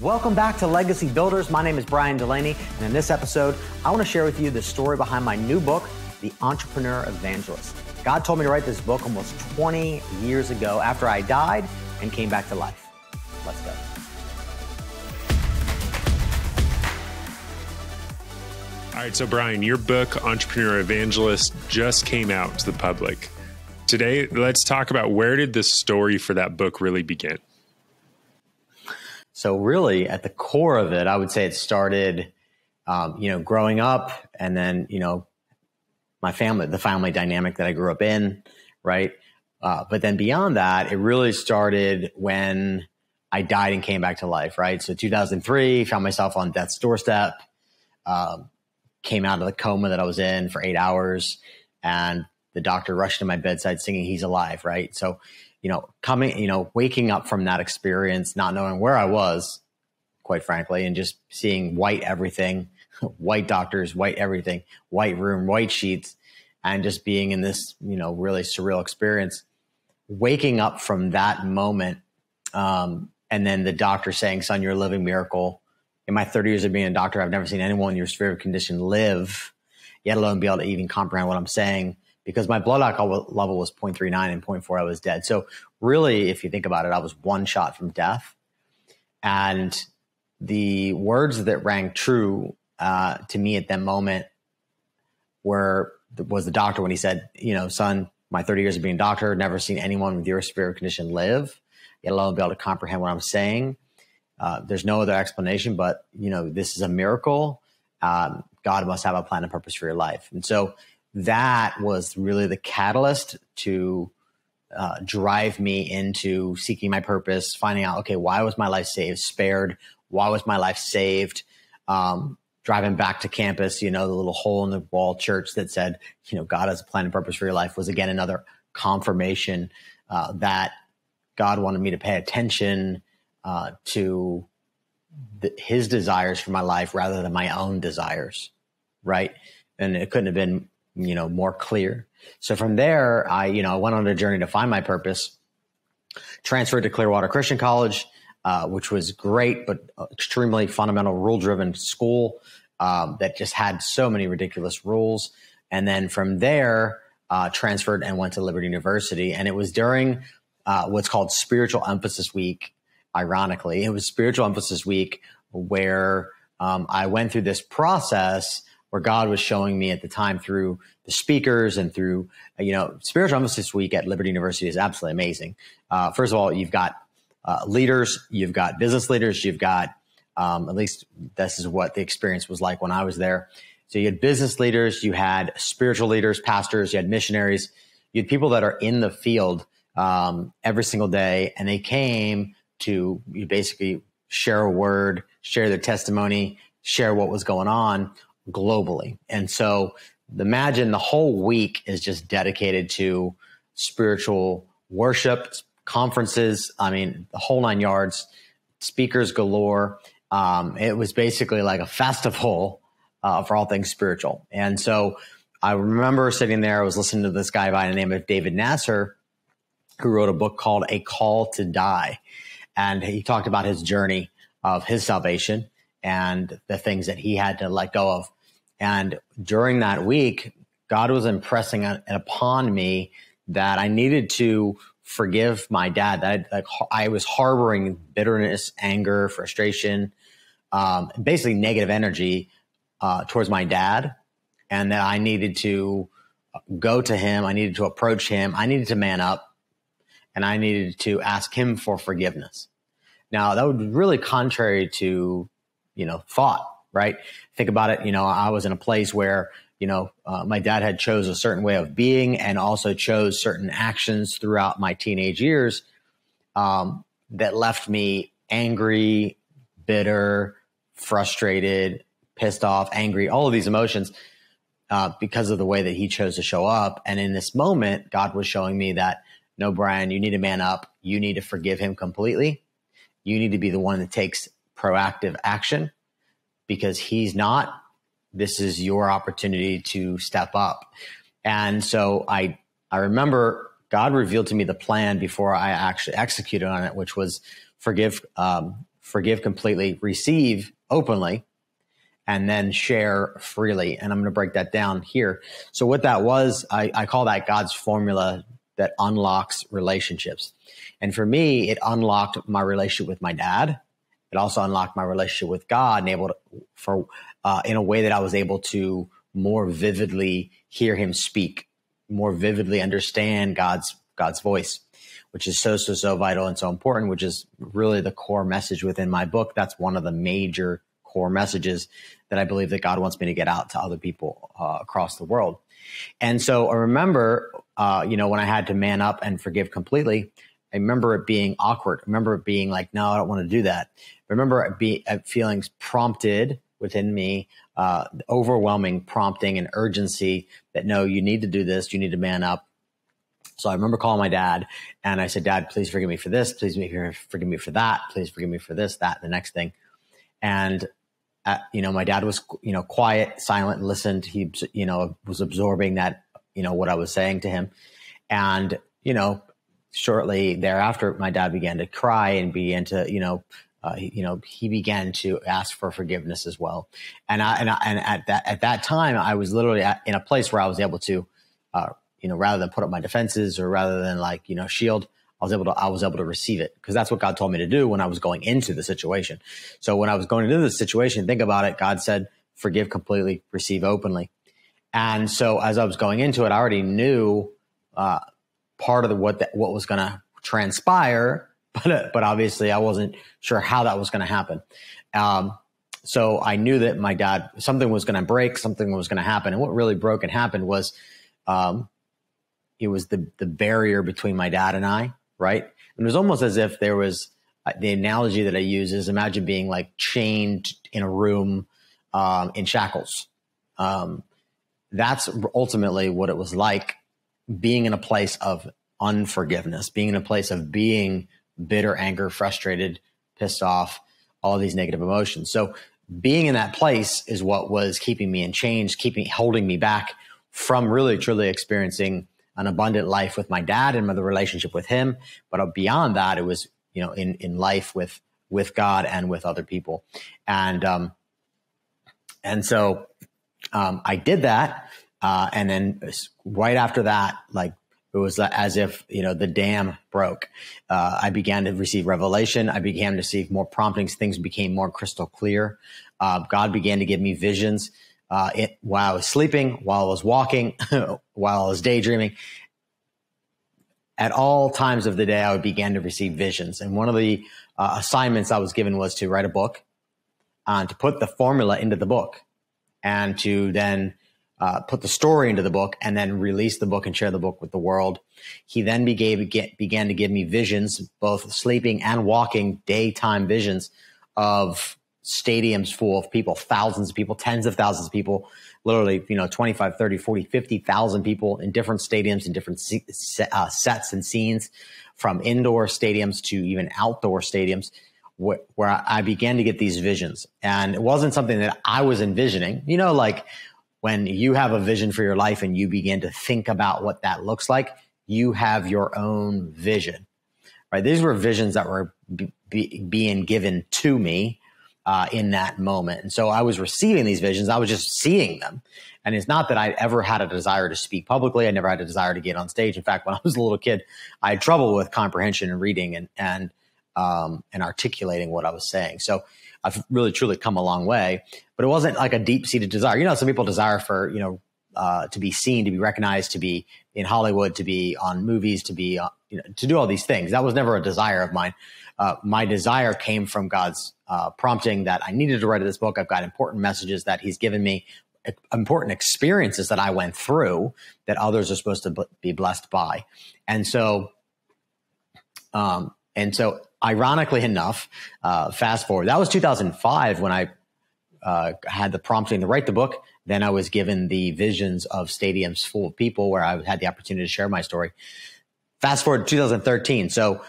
Welcome back to Legacy Builders. My name is Bryan Dulaney, and in this episode, I want to share with you the story behind my new book, The Entrepreneur Evangelist. God told me to write this book almost 20 years ago after I died and came back to life. Let's go. All right, so Bryan, your book, Entrepreneur Evangelist, just came out to the public. Today, let's talk about where did the story for that book really begin? So really at the core of it, I would say it started, um, you know, growing up and then, you know, my family, the family dynamic that I grew up in, right? Uh, but then beyond that, it really started when I died and came back to life, right? So 2003, found myself on death's doorstep, uh, came out of the coma that I was in for eight hours, and the doctor rushed to my bedside singing, He's alive, right? So you know, coming, you know, waking up from that experience, not knowing where I was, quite frankly, and just seeing white everything, white doctors, white everything, white room, white sheets, and just being in this, you know, really surreal experience. Waking up from that moment, um, and then the doctor saying, "Son, you're a living miracle." In my 30 years of being a doctor, I've never seen anyone in your severe condition live, yet alone be able to even comprehend what I'm saying because my blood alcohol level was 0.39 and 0.4 I was dead. So really, if you think about it, I was one shot from death. And the words that rang true uh, to me at that moment were was the doctor when he said, you know, son, my 30 years of being a doctor, never seen anyone with your severe condition live, yet alone be able to comprehend what I'm saying. Uh, there's no other explanation, but you know, this is a miracle. Um, God must have a plan and purpose for your life. And so that was really the catalyst to uh, drive me into seeking my purpose, finding out, okay, why was my life saved, spared? Why was my life saved? Um, driving back to campus, you know, the little hole in the wall church that said, you know, God has a plan and purpose for your life was again another confirmation uh, that God wanted me to pay attention uh, to the, his desires for my life rather than my own desires. Right. And it couldn't have been you know, more clear. So from there, I, you know, I went on a journey to find my purpose, transferred to Clearwater Christian College, uh, which was great, but extremely fundamental, rule driven school um, that just had so many ridiculous rules. And then from there, uh, transferred and went to Liberty University. And it was during uh, what's called Spiritual Emphasis Week. Ironically, it was Spiritual Emphasis Week where um, I went through this process where God was showing me at the time through the speakers and through, uh, you know, spiritual emphasis week at Liberty University is absolutely amazing. Uh, first of all, you've got uh, leaders, you've got business leaders, you've got, um, at least this is what the experience was like when I was there. So you had business leaders, you had spiritual leaders, pastors, you had missionaries, you had people that are in the field um, every single day, and they came to you basically share a word, share their testimony, share what was going on globally. And so imagine the whole week is just dedicated to spiritual worship, conferences. I mean, the whole nine yards, speakers galore. Um, it was basically like a festival uh, for all things spiritual. And so I remember sitting there, I was listening to this guy by the name of David Nasser, who wrote a book called A Call to Die. And he talked about his journey of his salvation and the things that he had to let go of. And during that week, God was impressing upon me that I needed to forgive my dad. That I, like, I was harboring bitterness, anger, frustration, um, basically negative energy uh, towards my dad, and that I needed to go to him. I needed to approach him. I needed to man up, and I needed to ask him for forgiveness. Now that would really contrary to you know thought right? Think about it. You know, I was in a place where, you know, uh, my dad had chose a certain way of being and also chose certain actions throughout my teenage years um, that left me angry, bitter, frustrated, pissed off, angry, all of these emotions uh, because of the way that he chose to show up. And in this moment, God was showing me that, no, Bryan, you need to man up. You need to forgive him completely. You need to be the one that takes proactive action because he's not. This is your opportunity to step up. And so I, I remember God revealed to me the plan before I actually executed on it, which was forgive, um, forgive completely, receive openly, and then share freely. And I'm going to break that down here. So what that was, I, I call that God's formula that unlocks relationships. And for me, it unlocked my relationship with my dad. It also unlocked my relationship with God and able to, for, uh, in a way that I was able to more vividly hear him speak, more vividly understand God's, God's voice, which is so, so, so vital and so important, which is really the core message within my book. That's one of the major core messages that I believe that God wants me to get out to other people uh, across the world. And so I remember, uh, you know, when I had to man up and forgive completely, I remember it being awkward. I remember it being like, no, I don't want to do that. Remember be, uh, feelings prompted within me, uh, overwhelming prompting and urgency that no, you need to do this. You need to man up. So I remember calling my dad and I said, Dad, please forgive me for this. Please forgive me for that. Please forgive me for this, that, the next thing. And uh, you know, my dad was, you know, quiet, silent, listened. He, you know, was absorbing that, you know, what I was saying to him. And, you know, shortly thereafter, my dad began to cry and began to, you know, uh, you know, he began to ask for forgiveness as well. And I, and, I, and at that, at that time, I was literally at, in a place where I was able to, uh, you know, rather than put up my defenses or rather than like, you know, shield, I was able to, I was able to receive it because that's what God told me to do when I was going into the situation. So when I was going into the situation, think about it. God said, forgive completely, receive openly. And so as I was going into it, I already knew, uh, part of the, what that, what was going to transpire, but, but obviously I wasn't sure how that was going to happen. Um, so I knew that my dad, something was going to break, something was going to happen. And what really broke and happened was, um, it was the, the barrier between my dad and I right? And it was almost as if there was uh, the analogy that I use is imagine being like chained in a room um, in shackles. Um, that's ultimately what it was like being in a place of unforgiveness, being in a place of being bitter, anger, frustrated, pissed off, all these negative emotions. So being in that place is what was keeping me in chains, keeping holding me back from really truly experiencing an abundant life with my dad and the relationship with him. But beyond that, it was, you know, in, in life with, with God and with other people. And, um, and so, um, I did that. Uh, and then right after that, like it was as if, you know, the dam broke. Uh, I began to receive revelation. I began to receive more promptings. Things became more crystal clear. Uh, God began to give me visions uh, it, while I was sleeping, while I was walking, while I was daydreaming. At all times of the day, I began to receive visions. And one of the uh, assignments I was given was to write a book, and to put the formula into the book, and to then uh, put the story into the book, and then release the book and share the book with the world. He then began, began to give me visions, both sleeping and walking, daytime visions of stadiums full of people, thousands of people, tens of thousands of people, literally, you know, 25, 30, 40, 50,000 people in different stadiums in different uh, sets and scenes from indoor stadiums to even outdoor stadiums where I began to get these visions. And it wasn't something that I was envisioning, you know, like when you have a vision for your life and you begin to think about what that looks like, you have your own vision, right? These were visions that were be, be, being given to me uh, in that moment. And so I was receiving these visions. I was just seeing them. And it's not that I ever had a desire to speak publicly. I never had a desire to get on stage. In fact, when I was a little kid, I had trouble with comprehension and reading and, and, um, and articulating what I was saying. So I've really truly come a long way, but it wasn't like a deep seated desire. You know, some people desire for, you know, uh, to be seen, to be recognized, to be in Hollywood, to be on movies, to be, uh, you know, to do all these things. That was never a desire of mine. Uh, my desire came from God's uh, prompting that I needed to write this book. I've got important messages that He's given me, important experiences that I went through that others are supposed to be blessed by, and so, um, and so, ironically enough, uh, fast forward, that was 2005 when I uh, had the prompting to write the book. Then I was given the visions of stadiums full of people where I had the opportunity to share my story. Fast forward to 2013. So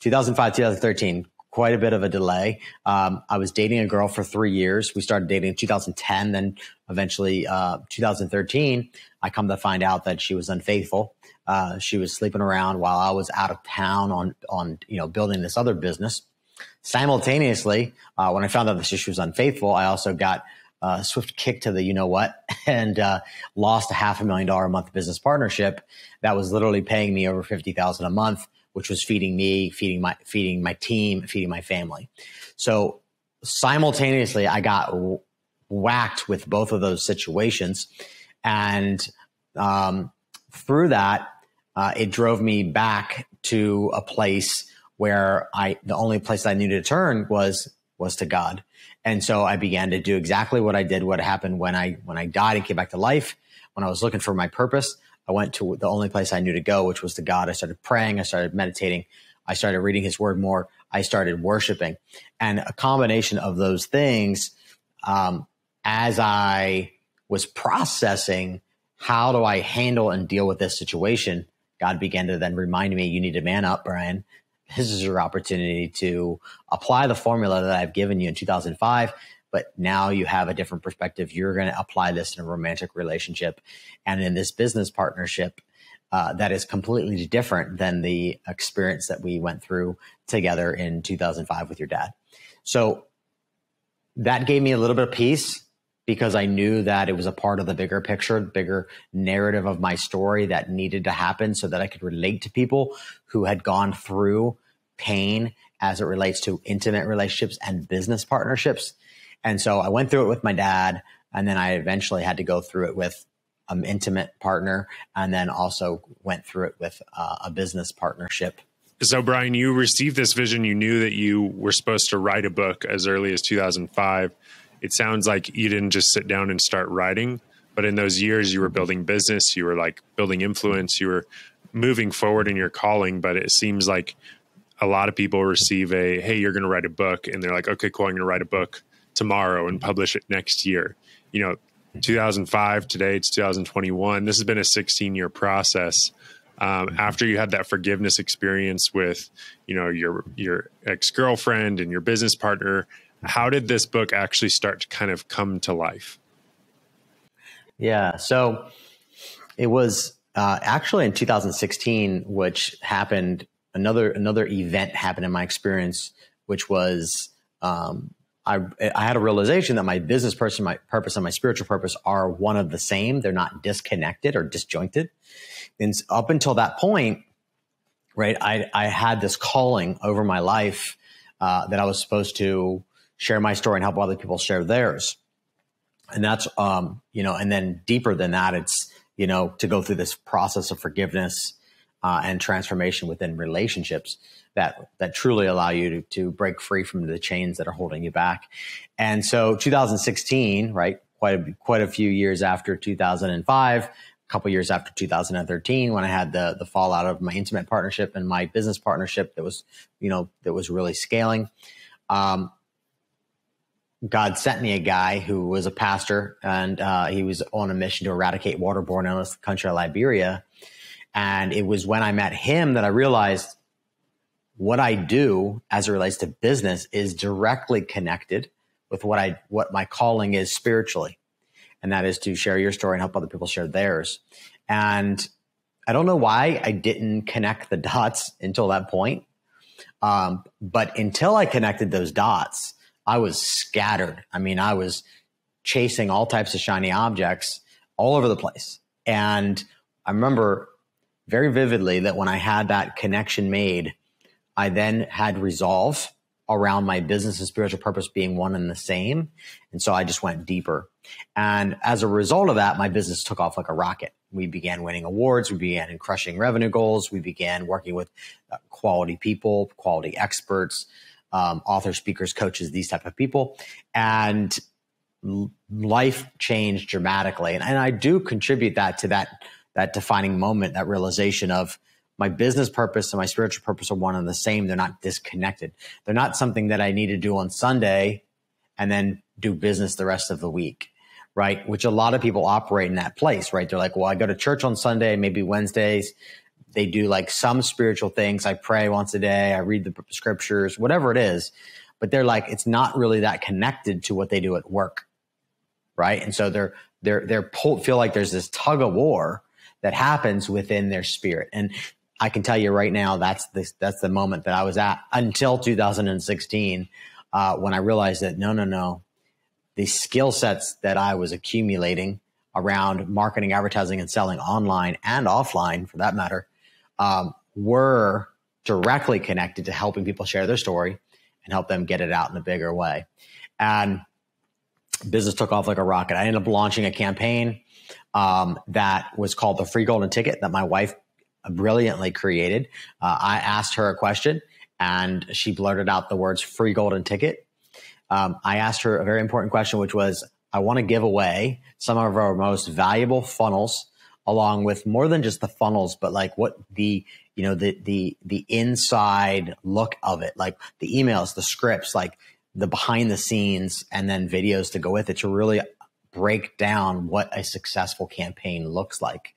2005, 2013, quite a bit of a delay. Um, I was dating a girl for three years. We started dating in 2010, then eventually uh, 2013. I come to find out that she was unfaithful. Uh, she was sleeping around while I was out of town on on you know building this other business. simultaneously, uh, when I found out this issue was unfaithful, I also got a swift kick to the you know what and uh, lost a half a million dollar a month business partnership that was literally paying me over 50000 a month which was feeding me feeding my feeding my team feeding my family so simultaneously i got whacked with both of those situations and um, through that uh, it drove me back to a place where I the only place I needed to turn was was to God. And so I began to do exactly what I did, what happened when I when I died and came back to life. When I was looking for my purpose, I went to the only place I knew to go, which was to God. I started praying, I started meditating, I started reading his word more, I started worshiping. And a combination of those things, um, as I was processing how do I handle and deal with this situation, God began to then remind me, you need to man up, Bryan this is your opportunity to apply the formula that I've given you in 2005. But now you have a different perspective. You're going to apply this in a romantic relationship and in this business partnership uh, that is completely different than the experience that we went through together in 2005 with your dad. So that gave me a little bit of peace because I knew that it was a part of the bigger picture, the bigger narrative of my story that needed to happen so that I could relate to people who had gone through pain as it relates to intimate relationships and business partnerships. And so I went through it with my dad, and then I eventually had to go through it with an intimate partner, and then also went through it with uh, a business partnership. So, Bryan, you received this vision. You knew that you were supposed to write a book as early as 2005 it sounds like you didn't just sit down and start writing, but in those years you were building business, you were like building influence, you were moving forward in your calling. But it seems like a lot of people receive a, hey, you're going to write a book. And they're like, okay, cool, I'm going to write a book tomorrow and publish it next year. You know, 2005, today it's 2021. This has been a 16 year process. Um, after you had that forgiveness experience with, you know, your your ex girlfriend and your business partner, how did this book actually start to kind of come to life? Yeah, so it was uh, actually in 2016, which happened. Another another event happened in my experience, which was um, I, I had a realization that my business person, my purpose, and my spiritual purpose are one of the same. They're not disconnected or disjointed. And up until that point, right, I I had this calling over my life uh, that I was supposed to share my story and help other people share theirs. And that's, um, you know, and then deeper than that, it's, you know, to go through this process of forgiveness uh, and transformation within relationships that that truly allow you to, to break free from the chains that are holding you back. And so 2016, right, quite a, quite a few years after 2005, a couple years after 2013, when I had the the fallout of my intimate partnership and my business partnership that was, you know, that was really scaling. Um, God sent me a guy who was a pastor and uh, he was on a mission to eradicate waterborne illness in the country of Liberia. And it was when I met him that I realized what I do as it relates to business is directly connected with what I what my calling is spiritually. And that is to share your story and help other people share theirs. And I don't know why I didn't connect the dots until that point. Um, but until I connected those dots, I was scattered. I mean, I was chasing all types of shiny objects all over the place. And I remember very vividly that when I had that connection made, I then had resolve around my business and spiritual purpose being one and the same. And so I just went deeper. And as a result of that, my business took off like a rocket. We began winning awards. We began crushing revenue goals. We began working with uh, quality people, quality experts, um, authors, speakers, coaches, these type of people, and life changed dramatically. And, and I do contribute that to that that defining moment, that realization of my business purpose and my spiritual purpose are one and the same. They're not disconnected. They're not something that I need to do on Sunday and then do business the rest of the week, right? Which a lot of people operate in that place, right? They're like, well, I go to church on Sunday, maybe Wednesdays, they do like some spiritual things. I pray once a day. I read the scriptures, whatever it is. But they're like, it's not really that connected to what they do at work. Right. And so they're, they're, they're pulled, feel like there's this tug of war that happens within their spirit. And I can tell you right now, that's the, that's the moment that I was at until 2016, uh, when I realized that no, no, no, the skill sets that I was accumulating around marketing, advertising, and selling online and offline, for that matter, um, were directly connected to helping people share their story and help them get it out in a bigger way. And business took off like a rocket. I ended up launching a campaign um, that was called the Free Golden Ticket that my wife brilliantly created. Uh, I asked her a question and she blurted out the words free golden ticket. Um, I asked her a very important question, which was, I want to give away some of our most valuable funnels along with more than just the funnels, but like what the, you know, the, the, the inside look of it, like the emails, the scripts, like the behind the scenes and then videos to go with it to really break down what a successful campaign looks like.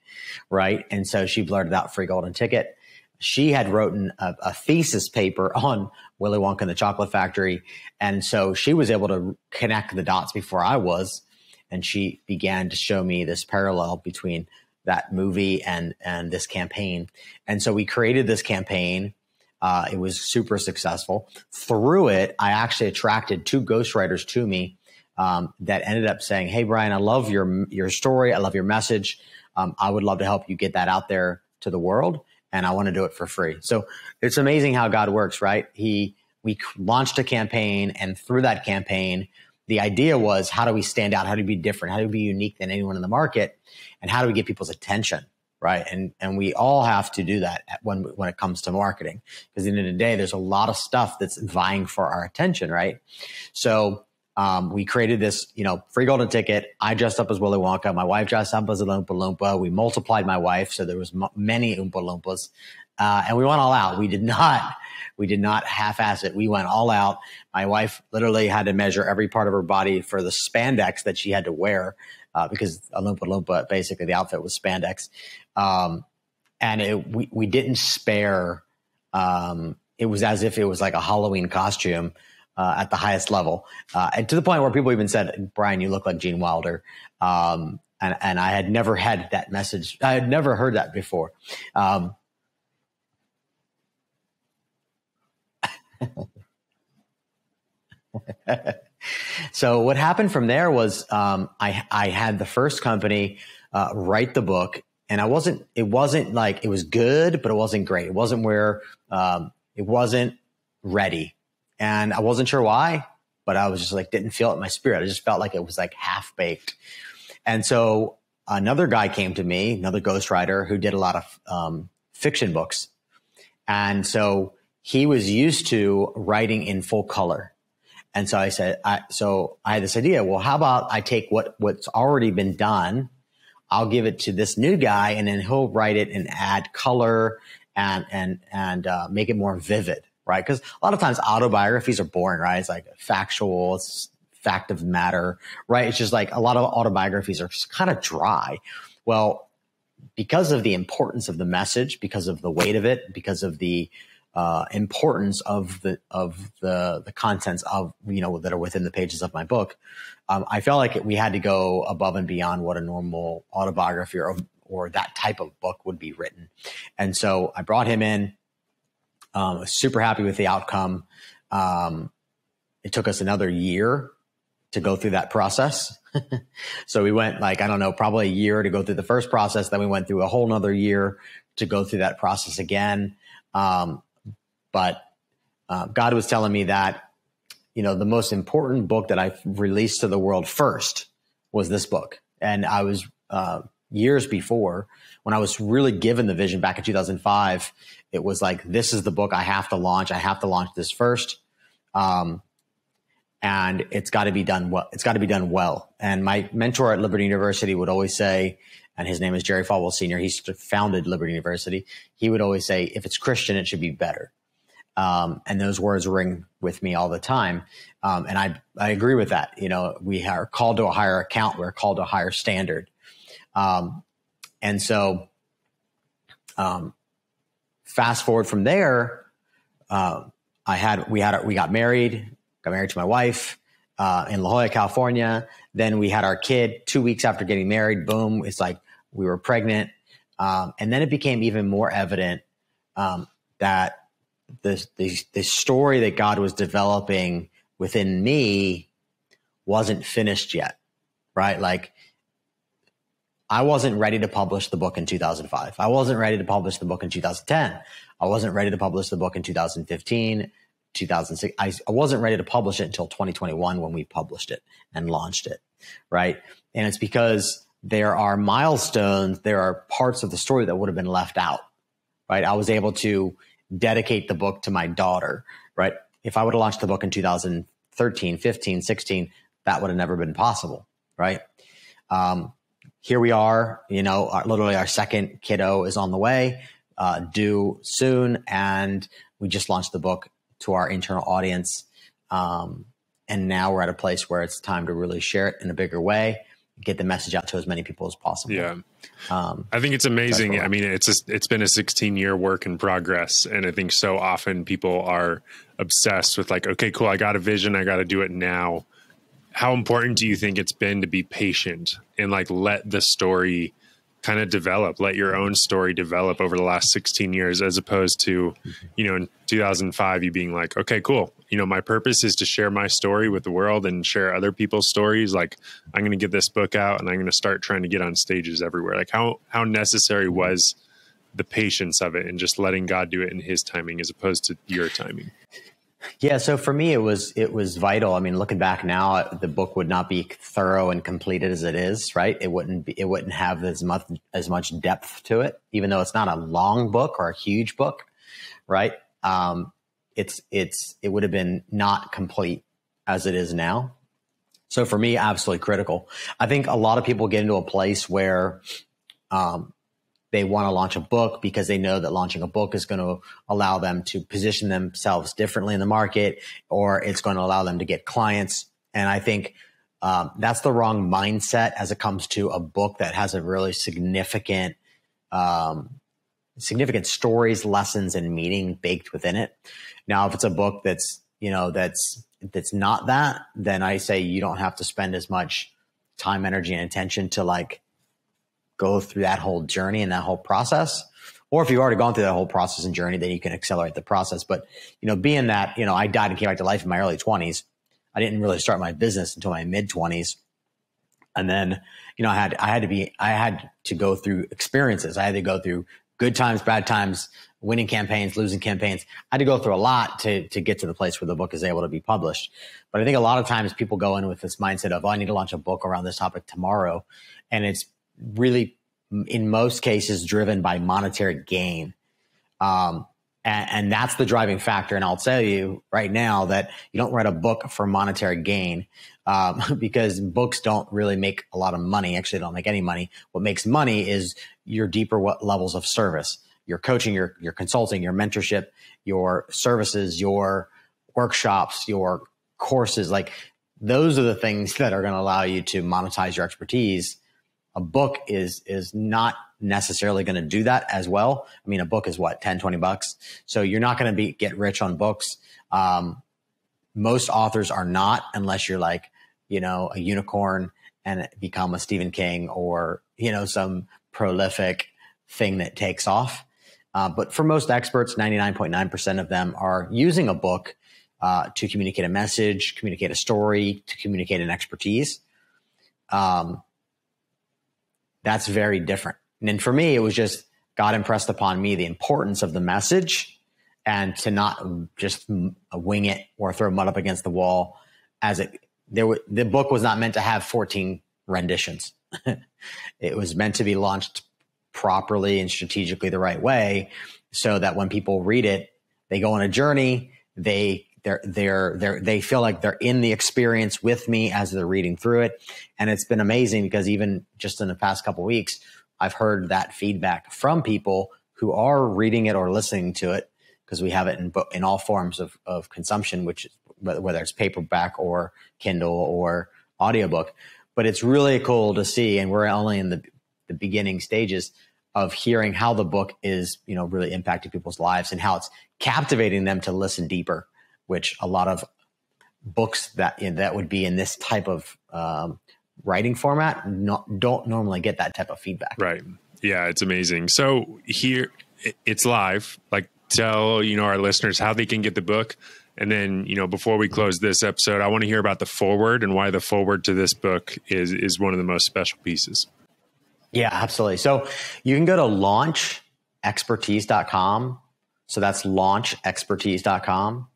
Right. And so she blurted out free golden ticket. She had written a, a thesis paper on Willy Wonka and the Chocolate Factory. And so she was able to connect the dots before I was. And she began to show me this parallel between that movie and, and this campaign. And so we created this campaign. Uh, it was super successful. Through it, I actually attracted two ghostwriters to me um, that ended up saying, "Hey, Bryan, I love your your story. I love your message. Um, I would love to help you get that out there to the world, and I want to do it for free." So it's amazing how God works, right? He we launched a campaign, and through that campaign, the idea was, how do we stand out? How do we be different? How do we be unique than anyone in the market? And how do we get people's attention? Right. And, and we all have to do that when, when it comes to marketing. Because at the end of the day, there's a lot of stuff that's vying for our attention. Right. So um, we created this, you know, free golden ticket. I dressed up as Willy Wonka. My wife dressed up as a Oompa Loompa. We multiplied my wife, so there was m- many Oompa Loompas, uh, and we went all out. We did not, we did not half-ass it. We went all out. My wife literally had to measure every part of her body for the spandex that she had to wear uh, because Oompa Loompa, basically, the outfit was spandex, um, and it, we we didn't spare. Um, it was as if it was like a Halloween costume uh, at the highest level, uh, and to the point where people even said, "Bryan, you look like Gene Wilder." Um, and, and I had never had that message. I had never heard that before. Um, so what happened from there was um, I I had the first company uh, write the book, and I wasn't. It wasn't like it was good, but it wasn't great. It wasn't where um, it wasn't ready and I wasn't sure why, but I was just like, didn't feel it in my spirit. I just felt like it was like half baked. And so another guy came to me, another ghostwriter who did a lot of um, fiction books. And so he was used to writing in full color. And so I said, I, so I had this idea. Well, how about I take what, what's already been done? I'll give it to this new guy and then he'll write it and add color and, and, and, uh, make it more vivid right? Because a lot of times autobiographies are boring, right? It's like factual, it's fact of matter, right? It's just like a lot of autobiographies are just kind of dry. Well, because of the importance of the message, because of the weight of it, because of the uh, importance of the of the the contents of you know that are within the pages of my book, um, I felt like we had to go above and beyond what a normal autobiography or or that type of book would be written, and so I brought him in. Um, super happy with the outcome. Um, it took us another year to go through that process. so we went like, I don't know, probably a year to go through the first process. Then we went through a whole nother year to go through that process again. Um, but uh, God was telling me that, you know, the most important book that I released to the world first was this book. And I was, uh, years before when I was really given the vision back in 2005, it was like, this is the book I have to launch. I have to launch this first. Um, and it's got to be done well. It's got to be done well. And my mentor at Liberty University would always say, and his name is Jerry Falwell Sr. He founded Liberty University. He would always say, if it's Christian, it should be better. Um, and those words ring with me all the time. Um, and I, I agree with that. You know, we are called to a higher account. We're called to a higher standard. Um, and so, um, fast forward from there, uh, I had we had we got married, got married to my wife uh, in La Jolla, California. Then we had our kid two weeks after getting married. Boom! It's like we were pregnant, um, and then it became even more evident um, that the, the the story that God was developing within me wasn't finished yet, right? Like I wasn't ready to publish the book in 2005. I wasn't ready to publish the book in 2010. I wasn't ready to publish the book in 2015, 2006. I, I wasn't ready to publish it until 2021 when we published it and launched it, right? And it's because there are milestones, there are parts of the story that would have been left out, right? I was able to dedicate the book to my daughter, right? If I would have launched the book in 2013, 15, 16, that would have never been possible, right? Um, here we are, you know, our, literally our second kiddo is on the way, uh, due soon. And we just launched the book to our internal audience. Um, and now we're at a place where it's time to really share it in a bigger way, get the message out to as many people as possible. Yeah. Um, I think it's amazing. I mean, it's a, it's been a 16 year work in progress. And I think so often people are obsessed with like, okay, cool. I got a vision. I got to do it now how important do you think it's been to be patient and like let the story kind of develop let your own story develop over the last 16 years as opposed to you know in 2005 you being like okay cool. You know my purpose is to share my story with the world and share other people's stories. Like i'm going to get this book out and i'm going to start trying to get on stages everywhere. Like how how necessary mm-hmm. was the patience of it and just letting god do it in his timing as opposed to your timing yeah, so for me, it was it was vital. I mean, looking back now, the book would not be thorough and completed as it is. Right? It wouldn't be. It wouldn't have as much as much depth to it, even though it's not a long book or a huge book. Right? Um, it's it's it would have been not complete as it is now. So for me, absolutely critical. I think a lot of people get into a place where um, they want to launch a book because they know that launching a book is going to allow them to position themselves differently in the market or it's going to allow them to get clients. And I think um, that's the wrong mindset as it comes to a book that has a really significant, um, significant stories, lessons, and meaning baked within it. Now, if it's a book that's, you know, that's, that's not that, then I say you don't have to spend as much time, energy, and attention to like, go through that whole journey and that whole process. Or if you've already gone through that whole process and journey, then you can accelerate the process. But, you know, being that, you know, I died and came back to life in my early 20s, I didn't really start my business until my mid 20s. And then, you know, I had, I had to be, I had to go through experiences. I had to go through good times, bad times, winning campaigns, losing campaigns. I had to go through a lot to, to get to the place where the book is able to be published. But I think a lot of times people go in with this mindset of, oh, I need to launch a book around this topic tomorrow. And it's really, in most cases, driven by monetary gain. Um, and, and, that's the driving factor. And I'll tell you right now that you don't write a book for monetary gain um, because books don't really make a lot of money. Actually, don't make any money. What makes money is your deeper levels of service, your coaching, your your consulting, your mentorship, your services, your workshops, your courses. Like those are the things that are going to allow you to monetize your expertise a book is is not necessarily going to do that as well. I mean, a book is what 10, 20 bucks. So you're not going to be get rich on books. Um, most authors are not unless you're like, you know, a unicorn and become a Stephen King or, you know, some prolific thing that takes off. Uh, but for most experts, 99.9% of them are using a book uh, to communicate a message, communicate a story, to communicate an expertise. Um, that's very different. And for me, it was just God impressed upon me the importance of the message and to not just uh, wing it or throw mud up against the wall as it there w- the book was not meant to have 14 renditions. it was meant to be launched properly and strategically the right way so that when people read it, they go on a journey, they they're they're they're they feel like they're in the experience with me as they're reading through it. And it's been amazing because even just in the past couple weeks i've heard that feedback from people who are reading it or listening to it because we have it in in all forms of of consumption which whether it's paperback or kindle or audiobook. But it's really cool to see and we're only in the the beginning stages of hearing how the book is, you know, really impacting people's lives and how it's captivating them to listen deeper which a lot of books that you know, that would be in this type of um, writing format don't normally get that type of feedback. Right. Yeah, it's amazing. So here it's live. Like tell you know our listeners how they can get the book, and then you know before we close this episode, I want to hear about the foreword and why the foreword to this book is is one of the most special pieces. Yeah, absolutely. So you can go to launchexpertise.com. So that's launchexpertise.com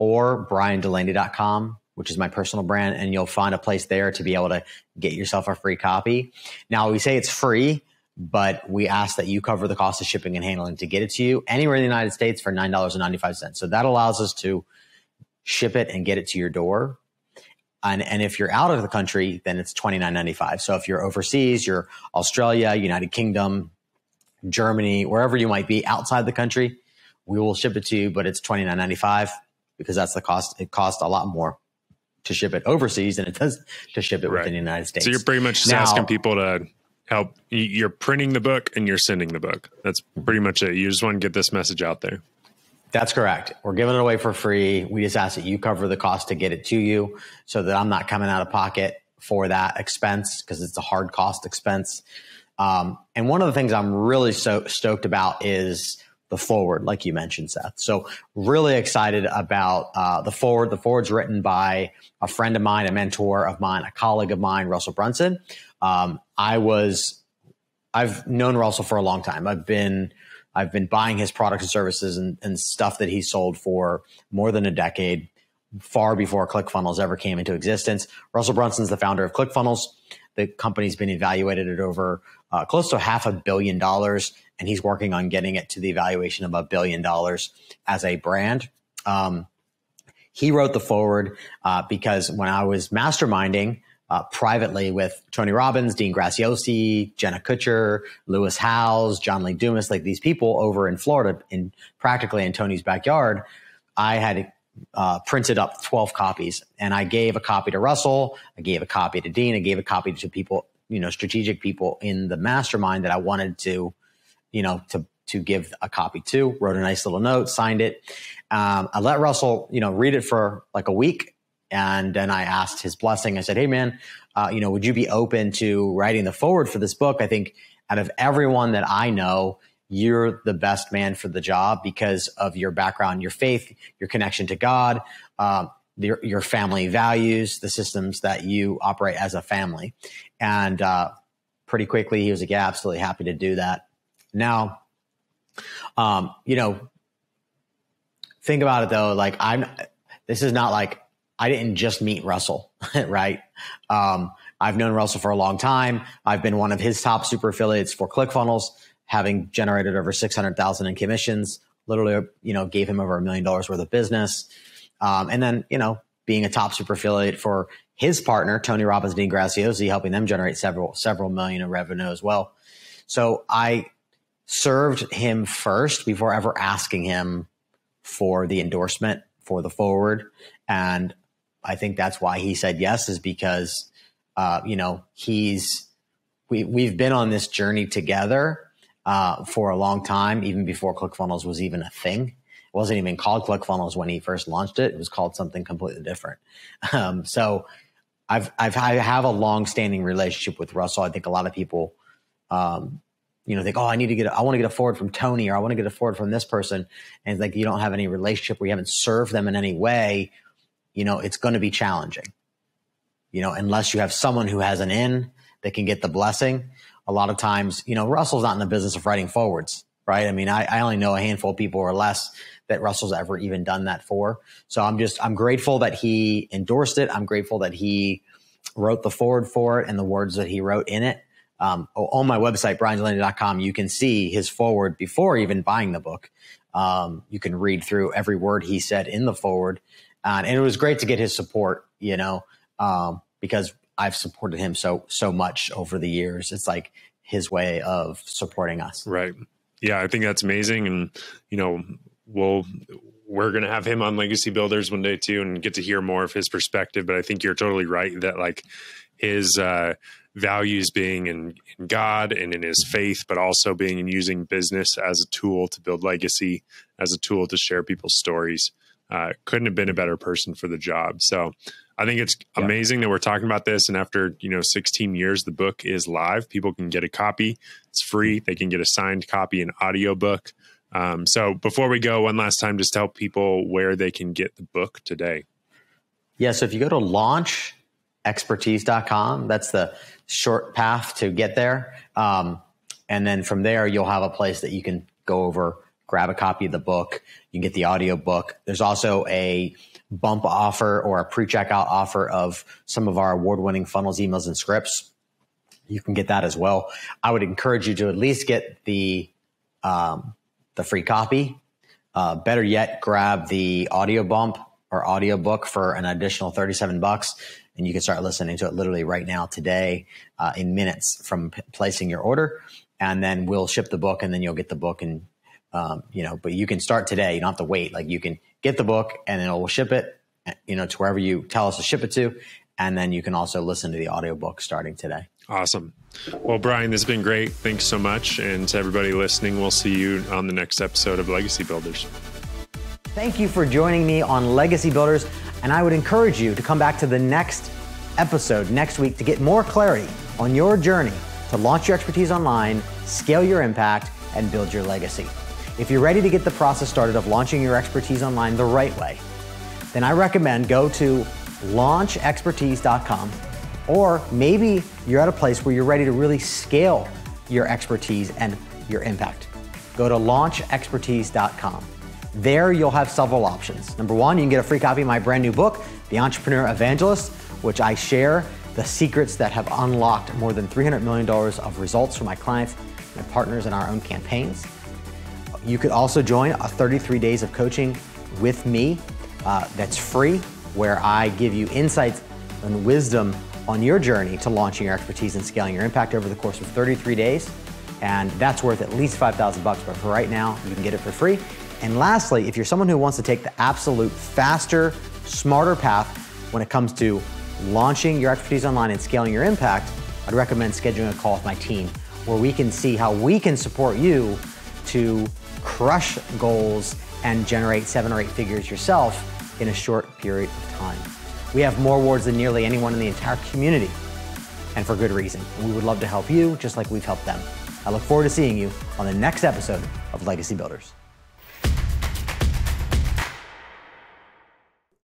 or bryandulaney.com, which is my personal brand. And you'll find a place there to be able to get yourself a free copy. Now we say it's free, but we ask that you cover the cost of shipping and handling to get it to you anywhere in the United States for $9.95. So that allows us to ship it and get it to your door. And, and if you're out of the country, then it's $29.95. So if you're overseas, you're Australia, United Kingdom, Germany, wherever you might be outside the country, we will ship it to you, but it's $29.95 because that's the cost. It costs a lot more to ship it overseas than it does to ship it right. within the United States. So you're pretty much now, asking people to help. You're printing the book and you're sending the book. That's pretty much it. You just want to get this message out there. That's correct. We're giving it away for free. We just ask that you cover the cost to get it to you so that I'm not coming out of pocket for that expense because it's a hard cost expense. Um, and one of the things I'm really so stoked about is the foreword, like you mentioned, Seth. So really excited about uh, the foreword. The foreword's written by a friend of mine, a mentor of mine, a colleague of mine, Russell Brunson. Um, I was, I've known Russell for a long time. I've been I've been buying his products and services and, and stuff that he sold for more than a decade, far before ClickFunnels ever came into existence. Russell Brunson's the founder of ClickFunnels. The company's been evaluated at over uh, close to half a billion dollars, and he's working on getting it to the evaluation of a billion dollars as a brand. Um, he wrote the foreword uh, because when I was masterminding uh, privately with Tony Robbins, Dean Graziosi, Jenna Kutcher, Lewis Howes, John Lee Dumas, like these people over in Florida, in practically in Tony's backyard. I had uh, printed up 12 copies and I gave a copy to Russell. I gave a copy to Dean. I gave a copy to people, you know, strategic people in the mastermind that I wanted to, you know, to, to give a copy to, wrote a nice little note, signed it. Um, I let Russell, you know, read it for like a week and then I asked his blessing. I said, Hey man, uh, you know, would you be open to writing the foreword for this book? I think out of everyone that I know, you're the best man for the job because of your background, your faith, your connection to God, uh, your, your, family values, the systems that you operate as a family. And uh, pretty quickly, he was like, yeah, absolutely happy to do that. Now, um, you know, think about it though. Like I'm, this is not like I didn't just meet Russell, right? Um, I've known Russell for a long time. I've been one of his top super affiliates for ClickFunnels, having generated over 600,000 in commissions, literally, you know, gave him over a million dollars worth of business. Um, and then, you know, being a top super affiliate for his partner, Tony Robbins, Dean Graziosi, helping them generate several, several million in revenue as well. So I served him first before ever asking him for the endorsement for the foreword. And I think that's why he said yes, is because, uh, you know, he's, we, we've been on this journey together uh, for a long time, even before ClickFunnels was even a thing. It wasn't even called ClickFunnels when he first launched it. It was called something completely different. Um, so I've, I've, I have a long standing relationship with Russell. I think a lot of people, um, you know, think, oh, I need to get, a, I want to get a foreword from Tony or I want to get a foreword from this person. And it's like, you don't have any relationship where you haven't served them in any way you know, it's going to be challenging. You know, unless you have someone who has an in that can get the blessing. A lot of times, you know, Russell's not in the business of writing forewords, right? I mean, I, I only know a handful of people or less that Russell's ever even done that for. So I'm just, I'm grateful that he endorsed it. I'm grateful that he wrote the foreword for it and the words that he wrote in it. Um, on my website, bryandulaney.com, you can see his foreword before even buying the book. Um, you can read through every word he said in the foreword. Uh, and it was great to get his support, you know, um, because I've supported him so so much over the years. It's like his way of supporting us. Right. Yeah, I think that's amazing, and you know, we'll we're going to have him on Legacy Builders one day too, and get to hear more of his perspective. But I think you're totally right that like his uh, values being in, in God and in his faith, but also being in using business as a tool to build legacy, as a tool to share people's stories uh, couldn't have been a better person for the job. So I think it's yeah. amazing that we're talking about this. And after, you know, 16 years, the book is live. People can get a copy. It's free. They can get a signed copy, an audiobook. Um, so before we go, one last time, just tell people where they can get the book today. Yeah. So if you go to launchexpertise.com, that's the short path to get there. Um, and then from there, you'll have a place that you can go over, grab a copy of the book. You can get the audio book. There's also a bump offer or a pre-checkout offer of some of our award-winning funnels, emails, and scripts. You can get that as well. I would encourage you to at least get the um, the free copy. Uh, better yet, grab the audio bump or audio book for an additional 37 bucks and you can start listening to it literally right now today uh, in minutes from p- placing your order and then we'll ship the book and then you'll get the book and um, you know but you can start today. You don't have to wait. Like you can get the book and then we'll ship it you know to wherever you tell us to ship it to. And then you can also listen to the audiobook starting today. Awesome. Well Bryan this has been great. Thanks so much. And to everybody listening we'll see you on the next episode of legacy builders. Thank you for joining me on legacy builders. And i would encourage you to come back to the next episode next week to get more clarity on your journey to launch your expertise online, scale your impact, and build your legacy. If you're ready to get the process started of launching your expertise online the right way, then I recommend go to launchexpertise.com or maybe you're at a place where you're ready to really scale your expertise and your impact. Go to launchexpertise.com. There you'll have several options. Number one, you can get a free copy of my brand new book, The Entrepreneur Evangelist, which I share the secrets that have unlocked more than $300 million of results for my clients and partners in our own campaigns. You could also join a 33 days of coaching with me uh, that's free, where I give you insights and wisdom on your journey to launching your expertise and scaling your impact over the course of 33 days. And that's worth at least 5,000 bucks, but for right now, you can get it for free. And lastly, if you're someone who wants to take the absolute faster, smarter path when it comes to launching your expertise online and scaling your impact, I'd recommend scheduling a call with my team where we can see how we can support you to crush goals and generate seven or eight figures yourself in a short period of time. We have more awards than nearly anyone in the entire community, and for good reason. We would love to help you just like we've helped them. I look forward to seeing you on the next episode of Legacy Builders.